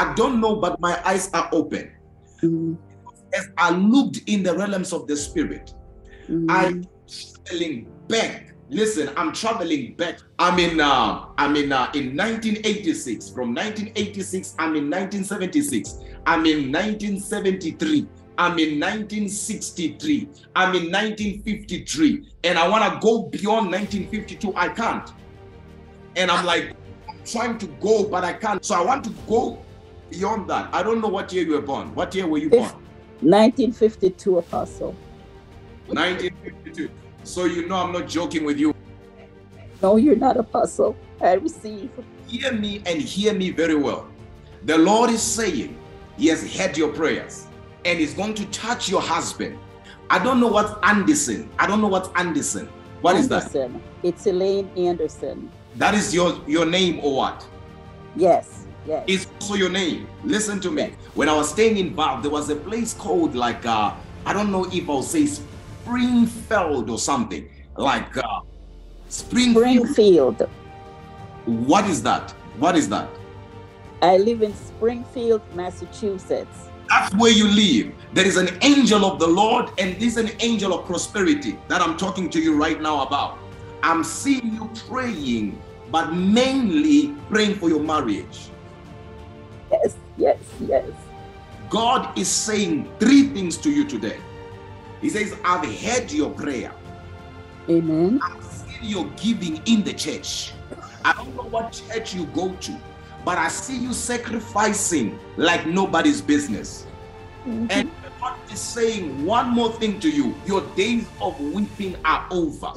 I don't know, but my eyes are open. Mm, As I looked in the realms of the spirit, mm, I'm traveling back. Listen, I'm traveling back. I'm in uh I'm in uh in 1986. From 1986, I'm in 1976. I'm in 1973. I'm in 1963. I'm in 1953. And I want to go beyond 1952. I can't. And I'm like, I'm trying to go, but I can't. So I want to go beyond that. I don't know what year you were born. What year were you born? 1952 apostle 1952. So you know I'm not joking with you. no you're not apostle i receive Hear me and hear me very well. The Lord is saying He has heard your prayers and He's going to touch your husband. I don't know what Anderson. I don't know what Anderson. What is that? it's elaine anderson That is your your name or what? yes yes It's also your name. Listen to me. When I was staying in Bath, there was a place called like uh I don't know if I'll say Springfield or something like uh Springfield. springfield What is that? What is that? i live in springfield massachusetts That's where you live. There is an angel of the Lord, and this is an angel of prosperity that I'm talking to you right now about. I'm seeing you praying, but mainly praying for your marriage. Yes yes yes God is saying three things to you today. He says, I've heard your prayer. amen I've seen your giving in the church. I don't know what church you go to, but I see you sacrificing like nobody's business. Mhm. And God is saying one more thing to you your days of weeping are over.